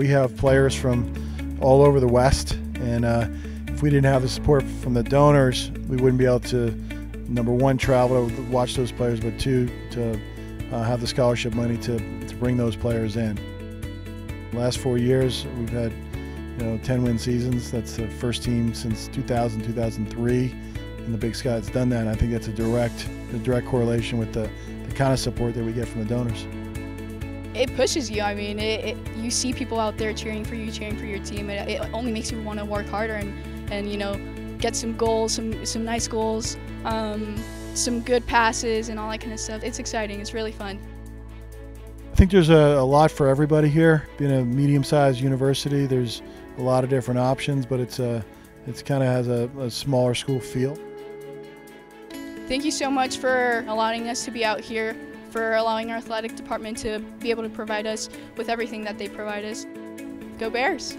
we have players from all over the West, and uh, if we didn't have the support from the donors, we wouldn't be able to, number one, travel to watch those players, but two, to uh, have the scholarship money to, to bring those players in. Last four years, we've had you know 10 win seasons. That's the first team since 2000, 2003 in the Big Sky that's done that. And I think that's a direct, a direct correlation with the, the kind of support that we get from the donors it pushes you. I mean, it, it, you see people out there cheering for you, cheering for your team. It, it only makes you want to work harder and, and you know, get some goals, some some nice goals, um, some good passes, and all that kind of stuff. It's exciting. It's really fun. I think there's a, a lot for everybody here. Being a medium-sized university, there's a lot of different options, but it's a it's kind of has a, a smaller school feel. Thank you so much for allowing us to be out here for allowing our athletic department to be able to provide us with everything that they provide us. Go Bears!